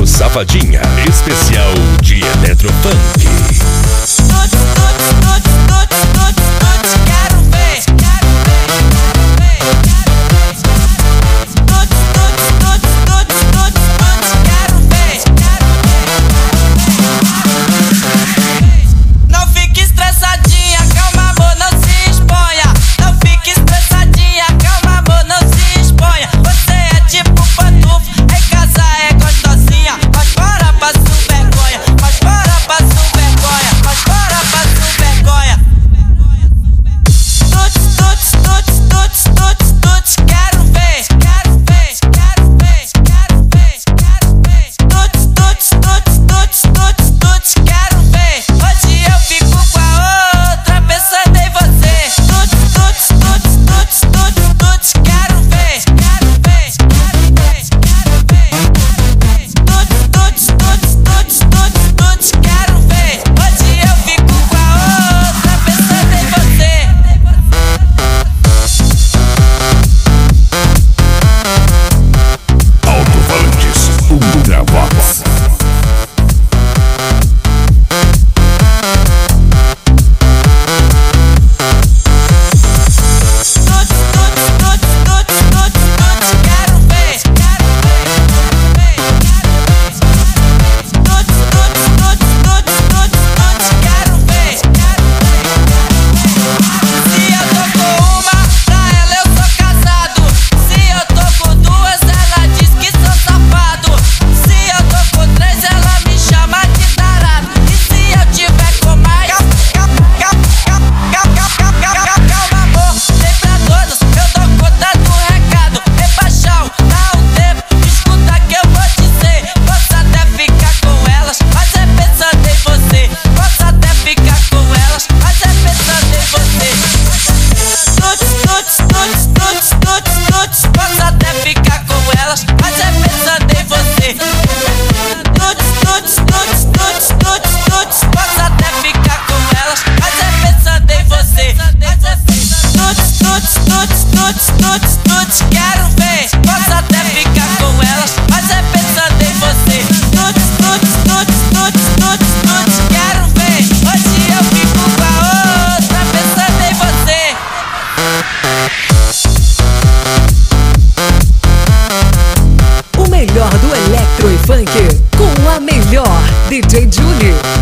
Rádio Safadinha, especial de Eletrofunk. melhor do electro e funk com a melhor DJ Julie.